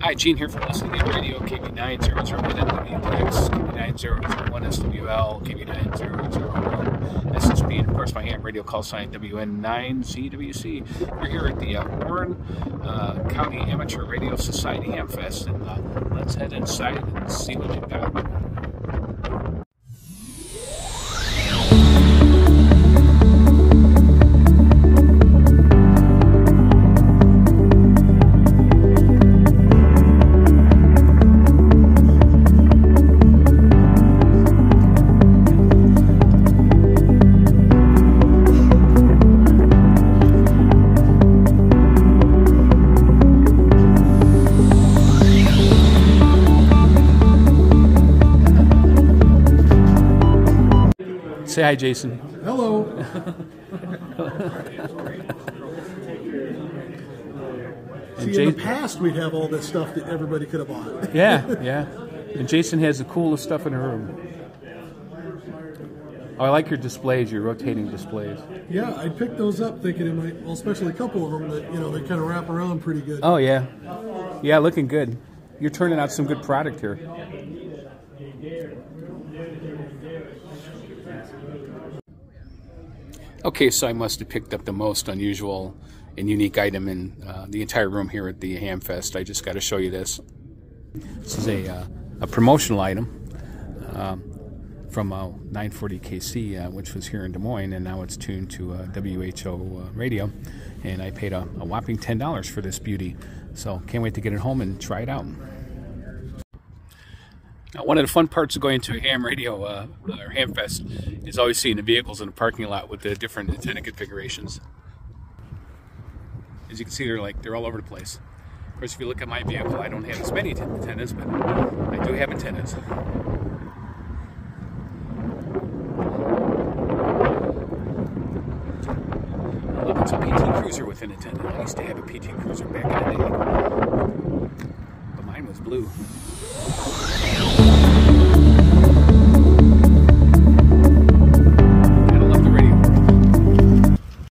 Hi, Gene here from Leslie Radio, KB9001 WTX, KB9001 SWL, KB9001 SSB, and of course my ham radio call sign WN9ZWC. We're here at the uh, Warren uh, County Amateur Radio Society Ham Fest, and uh, let's head inside and see what you've got. Say hi, Jason. Hello. See, in the past, we'd have all this stuff that everybody could have bought. Yeah, yeah. And Jason has the coolest stuff in the room. Oh, I like your displays, your rotating displays. Yeah, I picked those up thinking it might, well, especially a couple of them that, you know, they kind of wrap around pretty good. Oh yeah, yeah, looking good. You're turning out some good product here. Okay, so I must have picked up the most unusual and unique item in uh, the entire room here at the Hamfest. I just got to show you this. This is a, uh, a promotional item um, from uh, 940 KC, uh, which was here in Des Moines, and now it's tuned to uh, WHO uh, radio. And I paid a, a whopping $10 for this beauty. So can't wait to get it home and try it out. Now, one of the fun parts of going to a ham radio uh, or ham fest is always seeing the vehicles in the parking lot with the different antenna configurations. As you can see, they're like they're all over the place. Of course, if you look at my vehicle, I don't have as many antennas, but I do have antennas. Look, it's a PT Cruiser with an antenna. I used to have a PT Cruiser back in the day, but mine was blue.